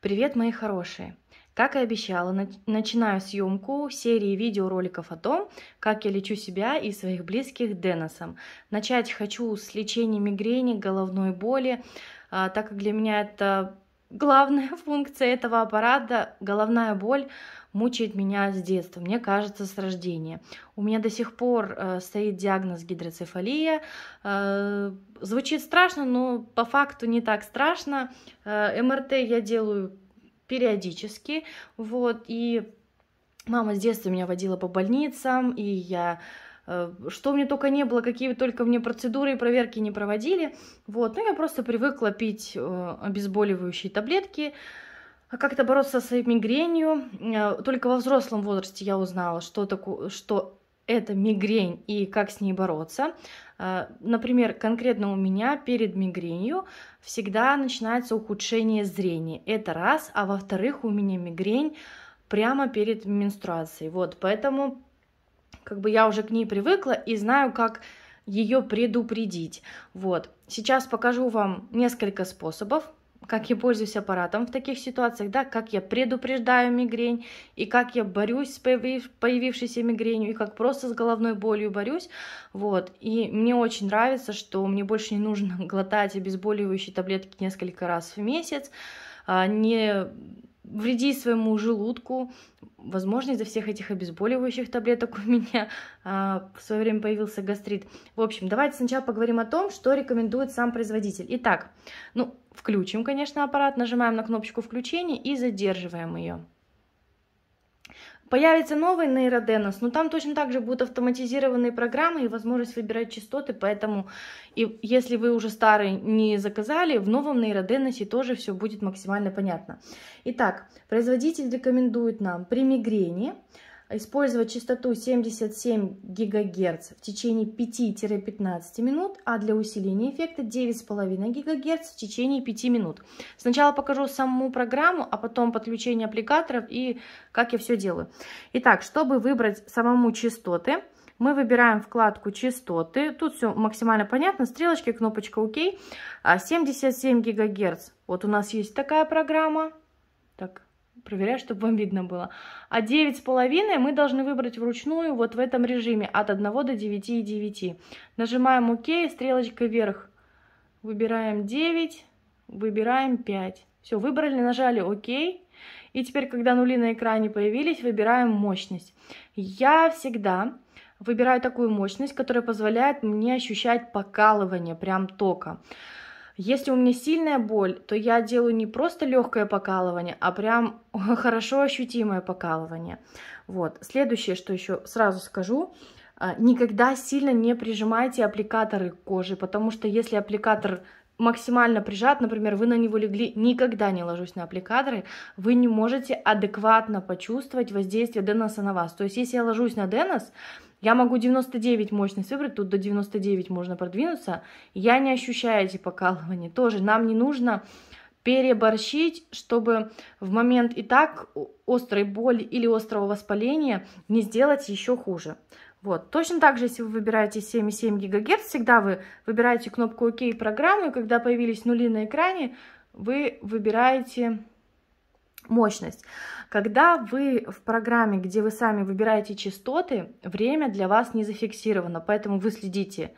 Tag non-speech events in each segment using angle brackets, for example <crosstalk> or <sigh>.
Привет, мои хорошие! Как и обещала, начинаю съемку серии видеороликов о том, как я лечу себя и своих близких Деносом. Начать хочу с лечения мигрени, головной боли, а, так как для меня это главная <laughs> функция этого аппарата. Головная боль мучает меня с детства, мне кажется, с рождения. У меня до сих пор э, стоит диагноз гидроцефалия. Э, звучит страшно, но по факту не так страшно. Э, МРТ я делаю периодически, вот, и мама с детства меня водила по больницам, и я что мне только не было, какие только мне процедуры и проверки не проводили. Вот, ну я просто привыкла пить э, обезболивающие таблетки, а как-то бороться своей мигренью. Э, только во взрослом возрасте я узнала, что, такое, что это мигрень и как с ней бороться. Э, например, конкретно у меня перед мигренью всегда начинается ухудшение зрения. Это раз, а во-вторых, у меня мигрень прямо перед менструацией. Вот, поэтому как бы я уже к ней привыкла и знаю, как ее предупредить. Вот, сейчас покажу вам несколько способов, как я пользуюсь аппаратом в таких ситуациях, да, как я предупреждаю мигрень, и как я борюсь с появившейся мигренью, и как просто с головной болью борюсь, вот, и мне очень нравится, что мне больше не нужно <laughs> глотать обезболивающие таблетки несколько раз в месяц, а, не вредить своему желудку. Возможно, из-за всех этих обезболивающих таблеток у меня а, в свое время появился гастрит. В общем, давайте сначала поговорим о том, что рекомендует сам производитель. Итак, ну, включим, конечно, аппарат, нажимаем на кнопочку включения и задерживаем ее. Появится новый нейроденос, но там точно так же будут автоматизированные программы и возможность выбирать частоты, поэтому и если вы уже старый не заказали, в новом нейроденосе тоже все будет максимально понятно. Итак, производитель рекомендует нам при мигрени использовать частоту 77 ГГц в течение 5-15 минут, а для усиления эффекта 9,5 ГГц в течение 5 минут. Сначала покажу саму программу, а потом подключение аппликаторов и как я все делаю. Итак, чтобы выбрать самому частоты, мы выбираем вкладку частоты. Тут все максимально понятно. Стрелочки, кнопочка ОК. 77 ГГц. Вот у нас есть такая программа. Так, Проверяю, чтобы вам видно было. А 9,5 мы должны выбрать вручную вот в этом режиме от 1 до 9,9. Нажимаем ОК, стрелочкой вверх. Выбираем 9, выбираем 5. Все, выбрали, нажали ОК. И теперь, когда нули на экране появились, выбираем мощность. Я всегда выбираю такую мощность, которая позволяет мне ощущать покалывание, прям тока. Если у меня сильная боль, то я делаю не просто легкое покалывание, а прям <laughs> хорошо ощутимое покалывание. Вот. Следующее, что еще сразу скажу, а, никогда сильно не прижимайте аппликаторы к коже, потому что если аппликатор максимально прижат, например, вы на него легли, никогда не ложусь на аппликаторы, вы не можете адекватно почувствовать воздействие Деноса на вас. То есть, если я ложусь на Денос, я могу 99 мощность выбрать, тут до 99 можно продвинуться. Я не ощущаю эти покалывания. Тоже нам не нужно переборщить, чтобы в момент и так острой боли или острого воспаления не сделать еще хуже. Вот. Точно так же, если вы выбираете 7,7 ГГц, всегда вы выбираете кнопку ОК программу, и когда появились нули на экране, вы выбираете мощность. Когда вы в программе, где вы сами выбираете частоты, время для вас не зафиксировано, поэтому вы следите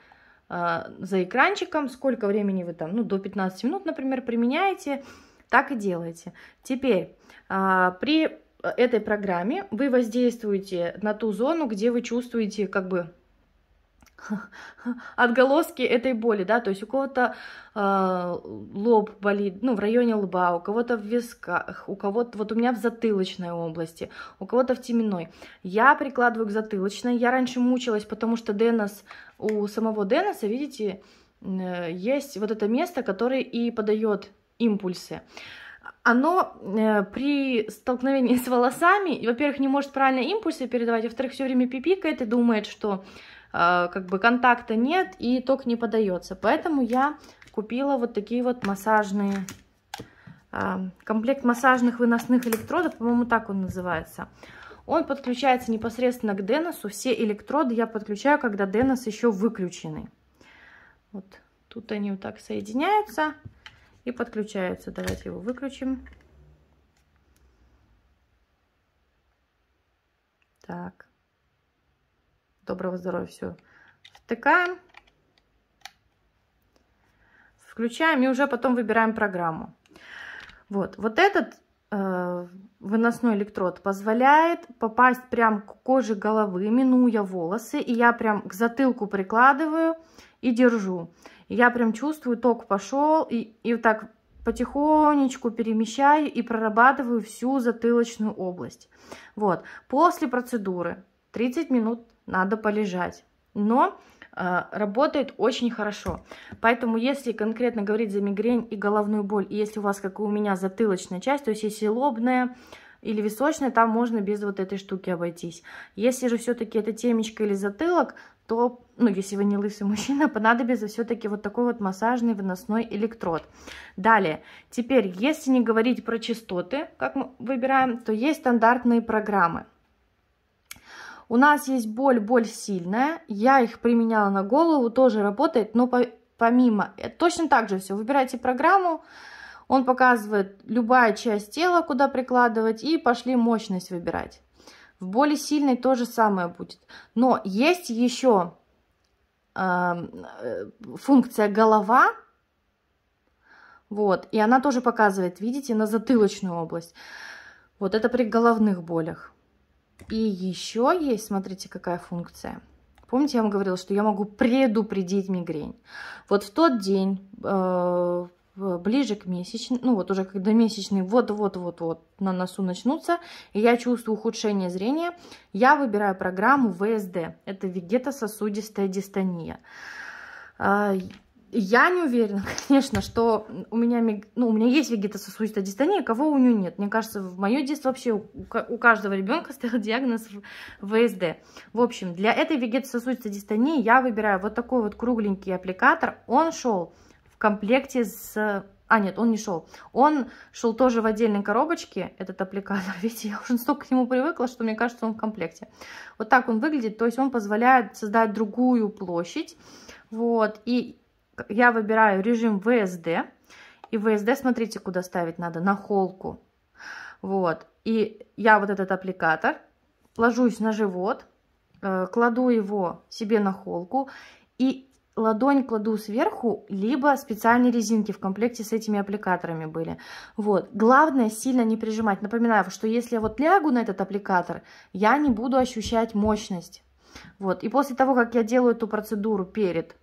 э, за экранчиком, сколько времени вы там, ну, до 15 минут, например, применяете, так и делаете. Теперь, э, при этой программе вы воздействуете на ту зону, где вы чувствуете как бы <laughs> отголоски этой боли, да, то есть у кого-то э, лоб болит, ну, в районе лба, у кого-то в висках, у кого-то, вот у меня в затылочной области, у кого-то в теменной. Я прикладываю к затылочной, я раньше мучилась, потому что Денос, у самого Деноса, видите, э, есть вот это место, которое и подает импульсы оно э, при столкновении с волосами, во-первых, не может правильно импульсы передавать, во-вторых, все время пипикает и думает, что э, как бы контакта нет и ток не подается. Поэтому я купила вот такие вот массажные, э, комплект массажных выносных электродов, по-моему, так он называется. Он подключается непосредственно к Деносу. Все электроды я подключаю, когда Денос еще выключенный. Вот тут они вот так соединяются и подключаются. Давайте его выключим. Так. Доброго здоровья. Все. Втыкаем. Включаем и уже потом выбираем программу. Вот. Вот этот э, выносной электрод позволяет попасть прям к коже головы, минуя волосы. И я прям к затылку прикладываю и держу. Я прям чувствую, ток пошел. И, и вот так потихонечку перемещаю и прорабатываю всю затылочную область. Вот. После процедуры 30 минут надо полежать. Но э, работает очень хорошо. Поэтому, если конкретно говорить за мигрень и головную боль, и если у вас, как и у меня, затылочная часть, то есть если лобная или височная, там можно без вот этой штуки обойтись. Если же все-таки это темечко или затылок, то, ну, если вы не лысый <laughs> мужчина, понадобится все-таки вот такой вот массажный выносной электрод. Далее, теперь, если не говорить про частоты, как мы выбираем, то есть стандартные программы. У нас есть боль, боль сильная. Я их применяла на голову, тоже работает, но по, помимо, э, точно так же все. Выбирайте программу, он показывает любая часть тела, куда прикладывать, и пошли мощность выбирать. В боли сильной то же самое будет. Но есть еще эм, э, функция голова, вот, и она тоже показывает, видите, на затылочную область. Вот это при головных болях. И еще есть, смотрите, какая функция. Помните, я вам говорила, что я могу предупредить мигрень. Вот в тот день, э, ближе к месячным, ну вот уже когда месячные вот-вот-вот-вот на носу начнутся, и я чувствую ухудшение зрения, я выбираю программу ВСД. Это вегетососудистая дистония. А, я не уверена, <laughs> конечно, что у меня, ну, у меня есть вегетососудистая дистония, кого у нее нет. Мне кажется, в мое детство вообще у каждого ребенка <laughs> стоял диагноз ВСД. В общем, для этой вегетососудистой дистонии я выбираю вот такой вот кругленький аппликатор. Он шел комплекте с... А, нет, он не шел. Он шел тоже в отдельной коробочке, этот аппликатор. <laughs> Видите, я уже настолько к нему привыкла, что мне кажется, он в комплекте. Вот так он выглядит, то есть он позволяет создать другую площадь. Вот, и я выбираю режим ВСД. И ВСД, смотрите, куда ставить надо, на холку. Вот. И я вот этот аппликатор ложусь на живот, э, кладу его себе на холку и ладонь кладу сверху, либо специальные резинки в комплекте с этими аппликаторами были. Вот. Главное сильно не прижимать. Напоминаю, что если я вот лягу на этот аппликатор, я не буду ощущать мощность. Вот. И после того, как я делаю эту процедуру перед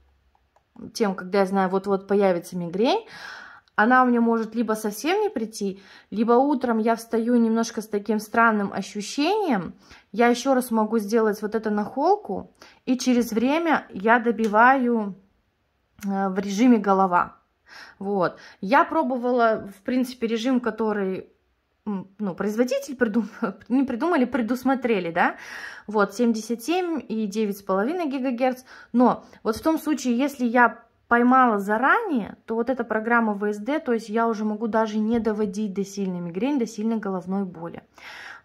тем, когда я знаю, вот-вот появится мигрень, она у меня может либо совсем не прийти, либо утром я встаю немножко с таким странным ощущением, я еще раз могу сделать вот эту нахолку, и через время я добиваю э, в режиме голова. Вот. Я пробовала, в принципе, режим, который ну, производитель придум... <laughs> не придумали, предусмотрели, да, вот, 77 и 9,5 гигагерц, но вот в том случае, если я поймала заранее, то вот эта программа ВСД, то есть я уже могу даже не доводить до сильной мигрени, до сильной головной боли.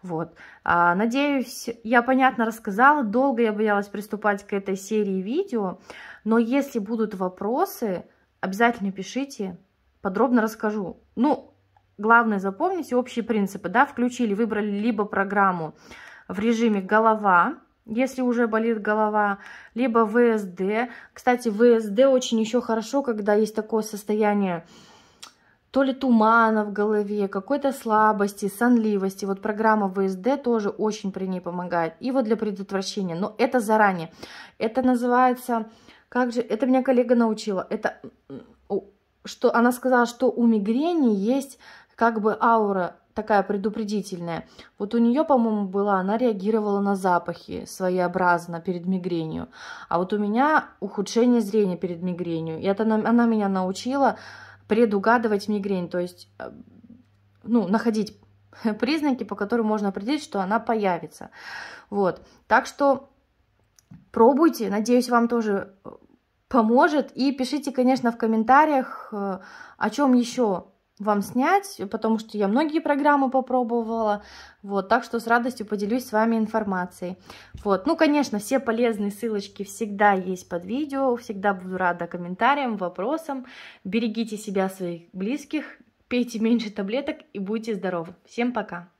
Вот. А, надеюсь, я понятно рассказала. Долго я боялась приступать к этой серии видео. Но если будут вопросы, обязательно пишите, подробно расскажу. Ну, главное запомните общие принципы, да, включили, выбрали либо программу в режиме голова, если уже болит голова, либо ВСД. Кстати, ВСД очень еще хорошо, когда есть такое состояние то ли тумана в голове, какой-то слабости, сонливости. Вот программа ВСД тоже очень при ней помогает. И вот для предотвращения. Но это заранее. Это называется... Как же... Это меня коллега научила. Это... Что она сказала, что у мигрени есть как бы аура такая предупредительная. Вот у нее, по-моему, была, она реагировала на запахи своеобразно перед мигренью. А вот у меня ухудшение зрения перед мигренью. И это она, она меня научила предугадывать мигрень, то есть э, ну, находить <laughs> признаки, по которым можно определить, что она появится. Вот. Так что пробуйте, надеюсь, вам тоже э, поможет. И пишите, конечно, в комментариях, э, о чем еще вам снять, потому что я многие программы попробовала, вот, так что с радостью поделюсь с вами информацией. Вот, ну, конечно, все полезные ссылочки всегда есть под видео, всегда буду рада комментариям, вопросам. Берегите себя, своих близких, пейте меньше таблеток и будьте здоровы. Всем пока!